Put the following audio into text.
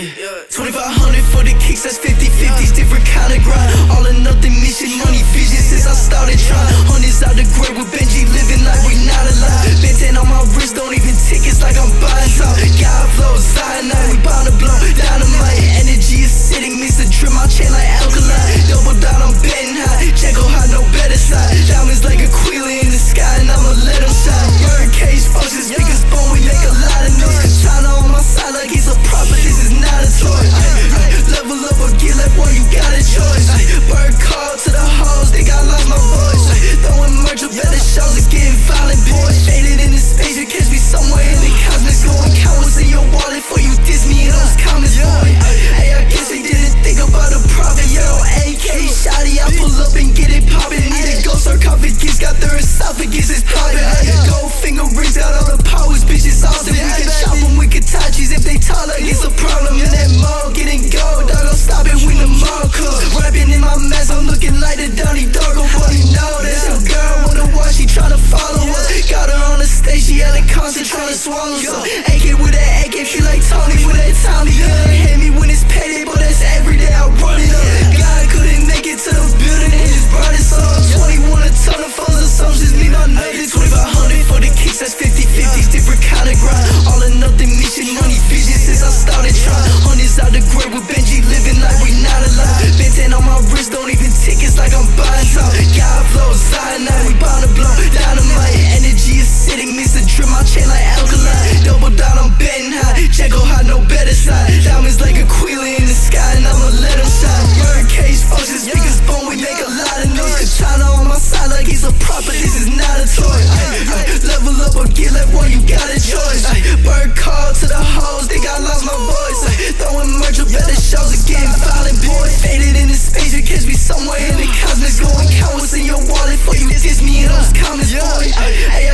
2500 for the kicks, that's 50 50s, different kind of grind. getting violent, boy. Faded in the space, you catch me somewhere in the cosmos. Going countless in your wallet for you diss me in those comments, boy. Hey, I guess they didn't think about the profit, yo. AK shawty, I pull up and get it poppin'. Need a ghost sarcophagus, got their esophagus, it's poppin'. Tommy gun hit me when it's petty, but that's every day I run it up. God couldn't make it to the building and just brought us up. 21 a ton of false assumptions, need my nugget. 2500 for the kicks, that's 50 50s, different kind of grind. All or nothing, mission, money, vision since I started trying. Hey, hey,